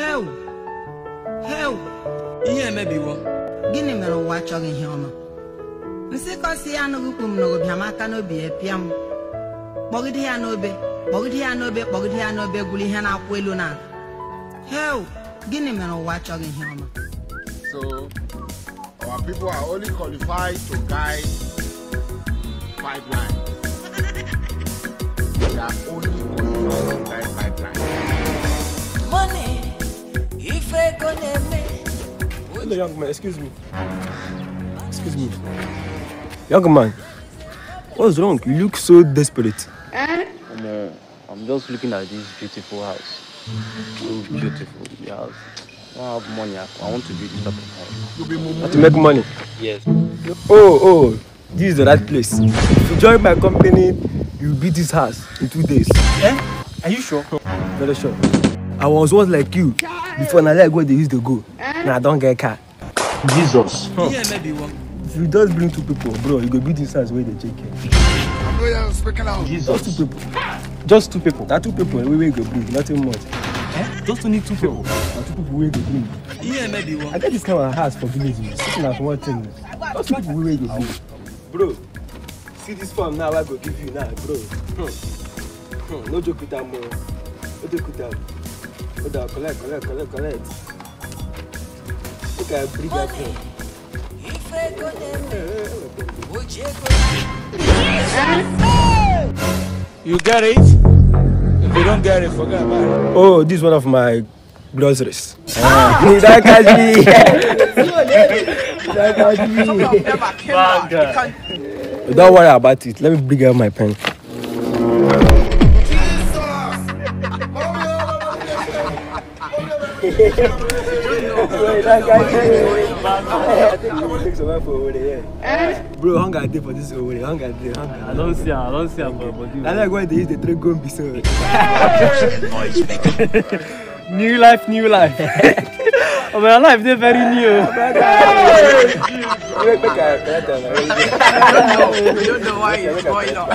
Hell! Hell! ihe emebiwo Gịnị mere ụwa achọghị ihe ọma? Nsị kọsi ya anụghị ukwu m nụrụ bịa m aka n'obi ya pịa m. Kpọgide ya n'obe, kpọgide ya n'obe, kpọgide ya n'obe gwụrụ ihe na-akwụ elu na Hell! Gịnị mere ụwa achọghị ihe ọma? So our people are only qualified to guide pipeline. They Hello, young man. Excuse me. Excuse me. Young man, what's wrong? You look so desperate. I'm, uh, I'm just looking at this beautiful house. So beautiful. The house. I don't have money. I, I want to build this type of house. Want to make money? Yes. Oh, oh, this is the right place. If you join my company, you beat this house in two days. eh are you sure Very sure. I was once like you before na like where they used to go. Now I don't get car. Jesus. emebiwo If you just bring two people, bro, you go beat this house. I know you're speaking out. Just two people. Just two people. That two people we will go bring, nothing much. eh just only two people Na two people wey go bring. I get this kind of house for village. Sitting at one thing. Just two people wey go bring. Bro, see this farm now I go give you now, bro. Hmm. Hmm. No joke with am o. No joke with am. Hold on, collect, collect, collect, collect. Make I bring am money, here. if I gonna make would you you get it if you don't get it forget about it Oh, this is one of my groceries. Ah. that catch me. that catch me. Don't worry about it. Let me bring out my pen. Bro, hunger dey for this Owerri. Hunger dey, hunger. I don't see. I don't see her for. I like when they use the tray go so. New life, new life. oh, my life is very new. Make make I correct am. You don't know why it's going on.